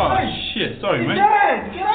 Oh shit, sorry You're mate. dead! Get!